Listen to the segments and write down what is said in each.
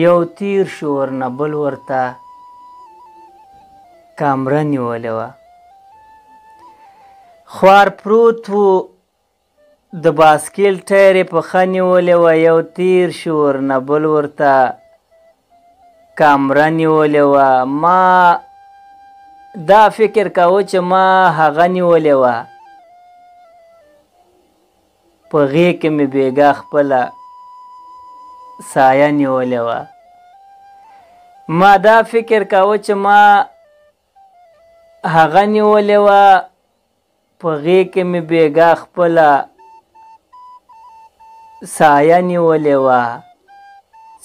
یو تیر شو ورنه بل ورته کامره نیولې وه خوار پروت و د باسکیل ټایر یې په ښه نیولې وه یو تیر شو ورنه بل ورته کامره نیولې وه ما دا فکر کاوه چې ما هغه نیولې وه په غې کې مې بیګا خپله سایه نیولې وه ما دا فکر کاوه چې ما هغه نیولې وه په غېږ کې مې بېګا خپله سایه نیولې وه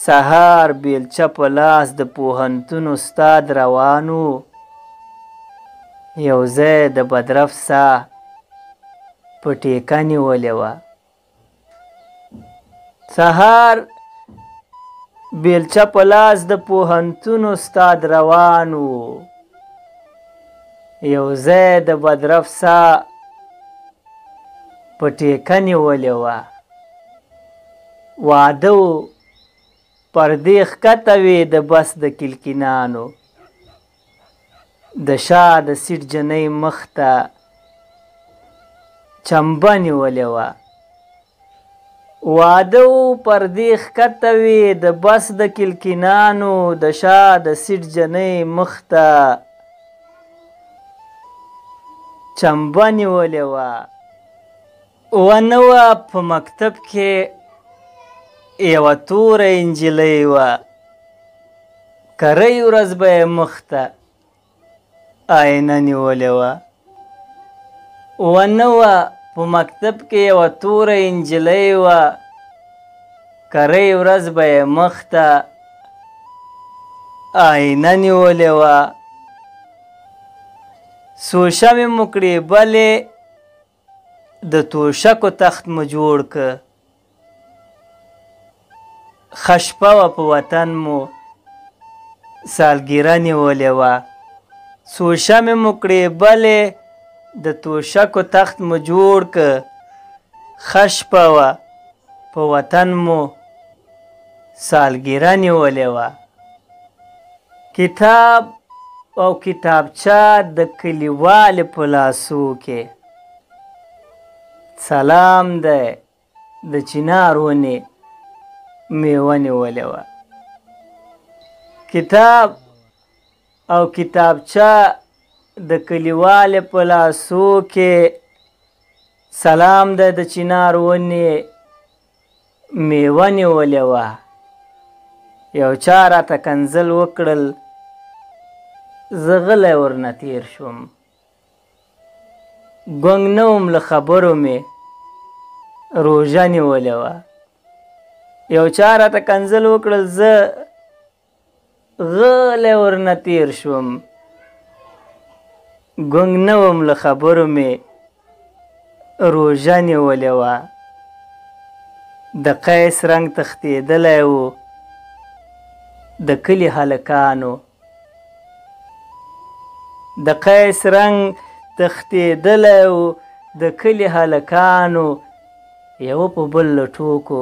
سهار بیلچه په لاس د پوهنتون استاد روان و یو ځای د بدرف ساه په ټیکه نیولې وه سهار بیلچه په لاس د پوهنتون استاد روان و یو ځای د بدرف سا په ټیکه نیولې وه واده و پردې ښکته وې د بس د کلکینانو د شا د سیټ جنۍ مخ ته چمبه نیولې وه. واده و پردې ښکته وې د بس د کلکینانو د شا د سیټ جنۍ مخ ته چمبه نیولې وه. ونه وه په مکتب کې یوه توره انجلۍ وه کرۍ ورځ به یې مخ ته آینه نیولې وه ونه وه په مکتب کې یوه توره انجلۍ وه کرۍ ورځ به یې مخ ته آینه نیولې وه سوشه مې مو کړې بلې د توشکو تخت مو جوړ که ښه شپه وه په وطن مو سالګیره نیولې وه څو شمې مو کړې بلې د توشکو تخت مو جوړ که ښه شپه وه په وطن مو سالګیره نیولې وه. کتاب او کتابچه د کلیوالې په لاسو کې. سلام دی د چنار ونې میوه نیولې وه. کتاب او کتابچه د کلیوالې په لاسو کې سلام دی د چنار ونې مېوه نیولې وه یو چا راته کنځل وکړل زه غلی ورنه تیر شوم ګونګ نه وم له خبرو مې روژه نیولې وه یو چا راته کنځل وکړل زه غلی ورنه تېر شوم. ګونګ نه وم، له خبرو مې روژه نیولې وه. د قیس رنګ تښتېدلی و. د کلي هلکانو. د قیس رنګ تښتېدلی و. د کلي هلکانو یو په بل له ټوکو